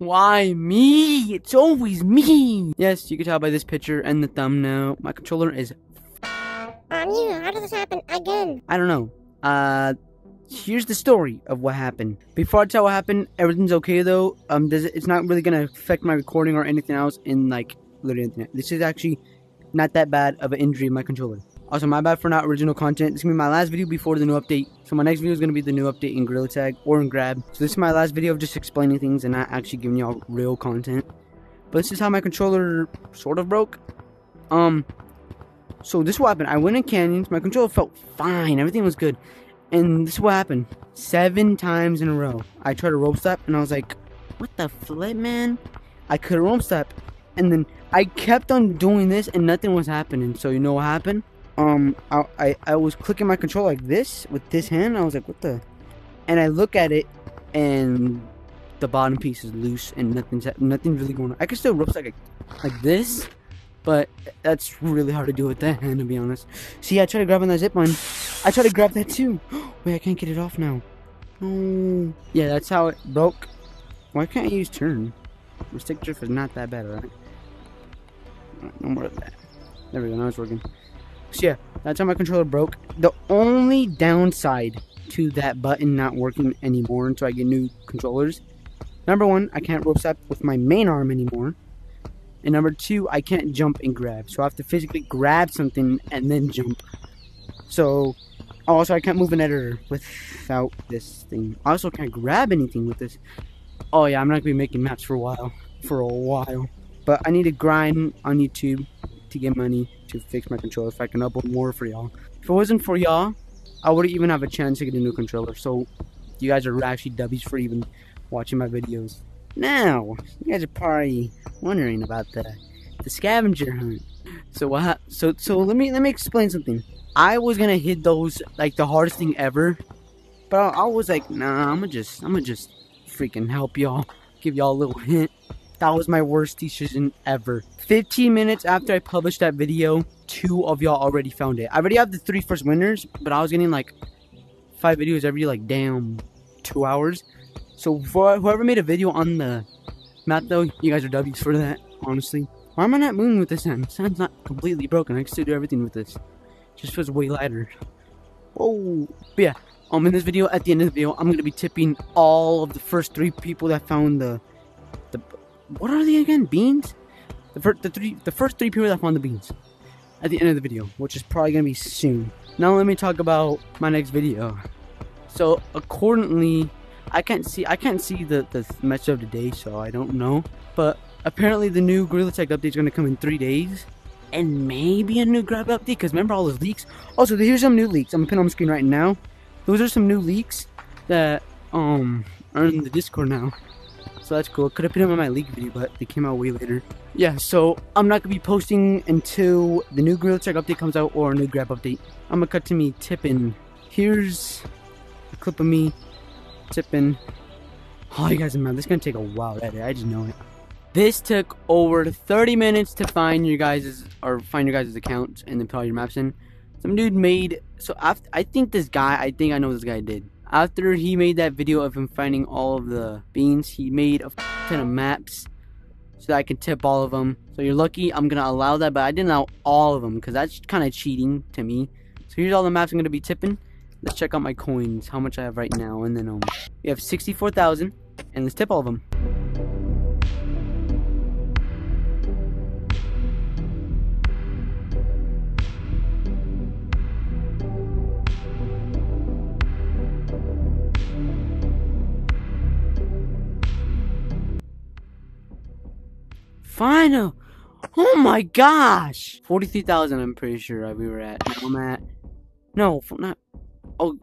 Why me? It's always me. Yes, you can tell by this picture and the thumbnail. My controller is. Um, you. how did this happen again? I don't know. Uh, here's the story of what happened. Before I tell what happened, everything's okay though. Um, does it, it's not really gonna affect my recording or anything else in like literally anything. This is actually not that bad of an injury in my controller. Also, my bad for not original content. This is gonna be my last video before the new update. So my next video is gonna be the new update in Gorilla Tag or in Grab. So this is my last video of just explaining things and not actually giving y'all real content. But this is how my controller sort of broke. Um, so this is what happened. I went in canyons. My controller felt fine. Everything was good. And this is what happened. Seven times in a row. I tried a rope step and I was like, what the flip, man? I couldn't rope step. And then I kept on doing this and nothing was happening. So you know what happened? Um, I, I, I was clicking my control like this with this hand. I was like, what the? And I look at it and the bottom piece is loose and nothing's nothing's really going on. I can still stack like, like this, but that's really hard to do with that hand to be honest. See, I tried to grab on that zip line. I tried to grab that too. Wait, I can't get it off now. No. Yeah, that's how it broke. Why can't I use turn? The stick drift is not that bad, right? No more of that. There we go, now it's working. So yeah, that's how my controller broke. The only downside to that button not working anymore until I get new controllers. Number one, I can't rope step with my main arm anymore. And number two, I can't jump and grab. So I have to physically grab something and then jump. So, also I can't move an editor without this thing. I also can't grab anything with this. Oh yeah, I'm not gonna be making maps for a while. For a while. But I need to grind on YouTube to get money to fix my controller if I can upload more for y'all. If it wasn't for y'all, I wouldn't even have a chance to get a new controller. So you guys are actually dubbies for even watching my videos. Now, you guys are probably wondering about the the scavenger hunt. So what? So so let me let me explain something. I was gonna hit those like the hardest thing ever, but I, I was like, nah, I'm gonna just I'm gonna just freaking help y'all, give y'all a little hint. That was my worst decision ever. 15 minutes after I published that video, two of y'all already found it. I already have the three first winners, but I was getting like five videos every like damn two hours. So for whoever made a video on the map though, you guys are W's for that, honestly. Why am I not moving with this hand? This hand's not completely broken. I can still do everything with this. Just feels way lighter. Whoa. But yeah, um, in this video, at the end of the video, I'm going to be tipping all of the first three people that found the, what are they again? Beans? The first, the three, the first three people that found the beans. At the end of the video, which is probably going to be soon. Now let me talk about my next video. So, accordingly, I can't see, I can't see the, the message of the day, so I don't know. But apparently the new Gorilla Tag update is going to come in three days. And maybe a new grab update, because remember all those leaks? Also, here's some new leaks. I'm to pin on the screen right now. Those are some new leaks that um are in the Discord now. So that's cool. Could have put them in my leak video, but they came out way later. Yeah, so I'm not gonna be posting until the new Gorilla Tag update comes out or a new grab update. I'm gonna cut to me tipping. Here's a clip of me tipping. Oh, you guys, man, this is gonna take a while to edit. I just know it. This took over 30 minutes to find your guys' or find your guys' accounts and then put all your maps in. Some dude made so after I think this guy I think I know this guy did. After he made that video of him finding all of the beans, he made a ton of maps so that I can tip all of them. So you're lucky I'm gonna allow that, but I didn't allow all of them because that's kind of cheating to me. So here's all the maps I'm gonna be tipping. Let's check out my coins, how much I have right now, and then um, we have 64,000, and let's tip all of them. Final! Oh my gosh! 43,000 I'm pretty sure uh, we were at. I'm at... No, not... Oh,